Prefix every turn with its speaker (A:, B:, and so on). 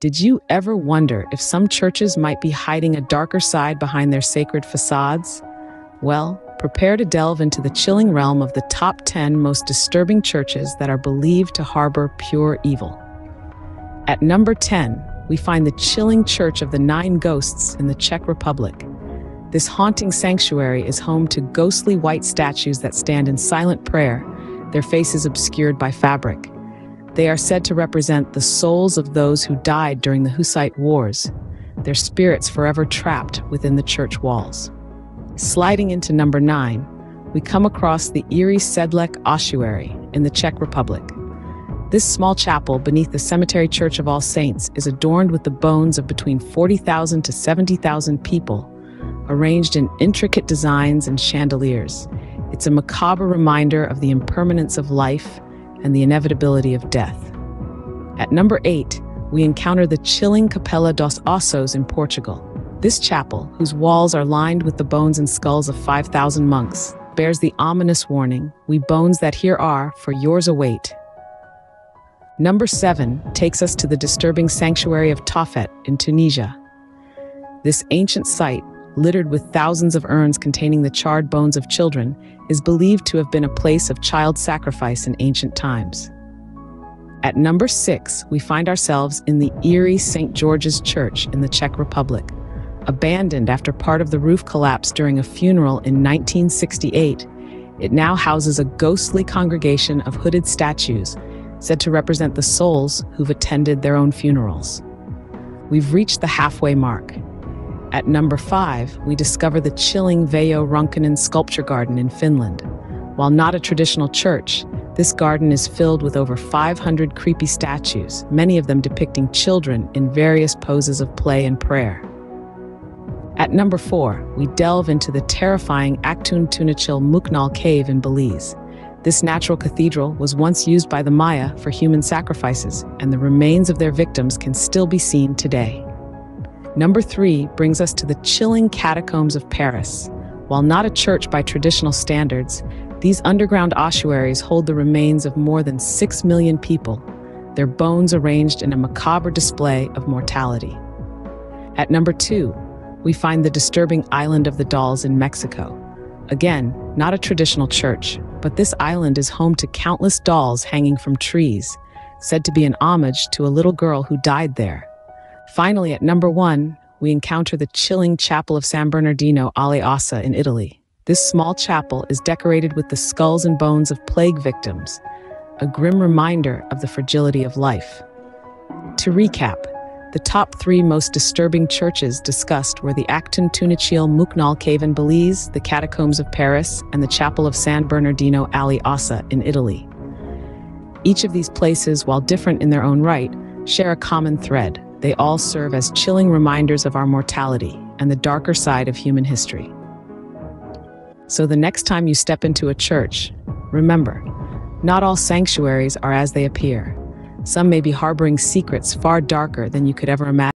A: Did you ever wonder if some churches might be hiding a darker side behind their sacred facades? Well, prepare to delve into the chilling realm of the top 10 most disturbing churches that are believed to harbor pure evil. At number 10, we find the chilling Church of the Nine Ghosts in the Czech Republic. This haunting sanctuary is home to ghostly white statues that stand in silent prayer, their faces obscured by fabric. They are said to represent the souls of those who died during the Hussite Wars, their spirits forever trapped within the church walls. Sliding into number nine, we come across the eerie Sedlec ossuary in the Czech Republic. This small chapel beneath the Cemetery Church of All Saints is adorned with the bones of between 40,000 to 70,000 people, arranged in intricate designs and chandeliers. It's a macabre reminder of the impermanence of life and the inevitability of death. At number eight, we encounter the chilling Capela dos Ossos in Portugal. This chapel, whose walls are lined with the bones and skulls of 5,000 monks, bears the ominous warning, we bones that here are, for yours await. Number seven takes us to the disturbing sanctuary of Tophet in Tunisia. This ancient site, littered with thousands of urns containing the charred bones of children, is believed to have been a place of child sacrifice in ancient times. At number six, we find ourselves in the eerie St. George's Church in the Czech Republic. Abandoned after part of the roof collapsed during a funeral in 1968, it now houses a ghostly congregation of hooded statues said to represent the souls who've attended their own funerals. We've reached the halfway mark. At number five, we discover the chilling Veijo Ronkainen sculpture garden in Finland. While not a traditional church, this garden is filled with over 500 creepy statues, many of them depicting children in various poses of play and prayer. At number four, we delve into the terrifying Actun Tunichil Muknal cave in Belize. This natural cathedral was once used by the Maya for human sacrifices, and the remains of their victims can still be seen today. Number three brings us to the chilling catacombs of Paris. While not a church by traditional standards, these underground ossuaries hold the remains of more than six million people, their bones arranged in a macabre display of mortality. At number two, we find the disturbing Island of the Dolls in Mexico. Again, not a traditional church, but this island is home to countless dolls hanging from trees, said to be an homage to a little girl who died there. Finally, at number one, we encounter the chilling Chapel of San Bernardino alle Ossa in Italy. This small chapel is decorated with the skulls and bones of plague victims, a grim reminder of the fragility of life. To recap, the top three most disturbing churches discussed were the Actun Tunichil Muknal Cave in Belize, the Catacombs of Paris, and the Chapel of San Bernardino alle Ossa in Italy. Each of these places, while different in their own right, share a common thread they all serve as chilling reminders of our mortality and the darker side of human history. So the next time you step into a church, remember, not all sanctuaries are as they appear. Some may be harboring secrets far darker than you could ever imagine.